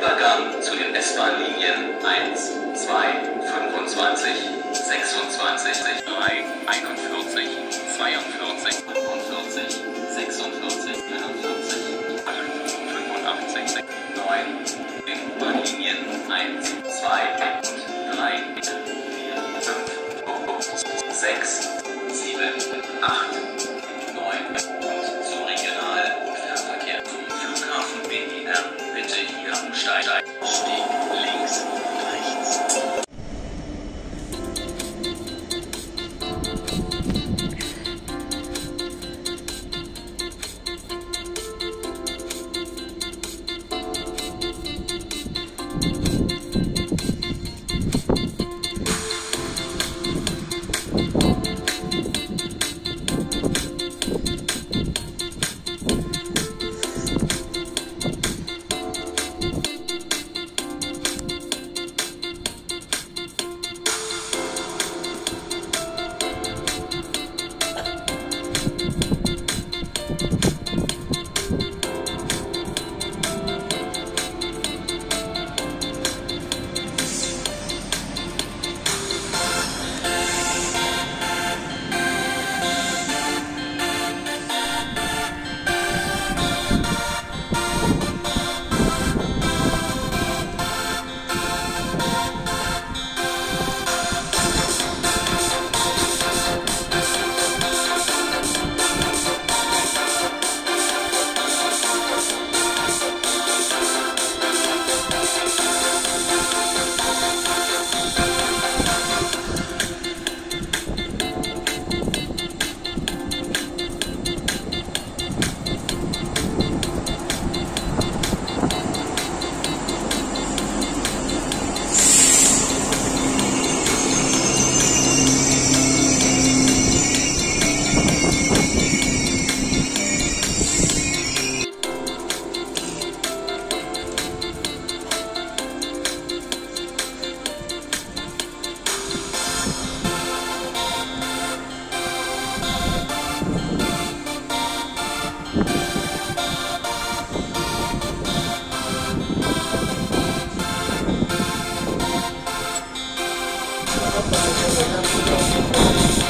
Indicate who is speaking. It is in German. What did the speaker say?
Speaker 1: Übergang zu den S-Bahn-Linien 1, 2, 25, 26, 3, 41, 42, 45, 46, 41, 49, 85, 9, den U-Bahn-Linien すいません。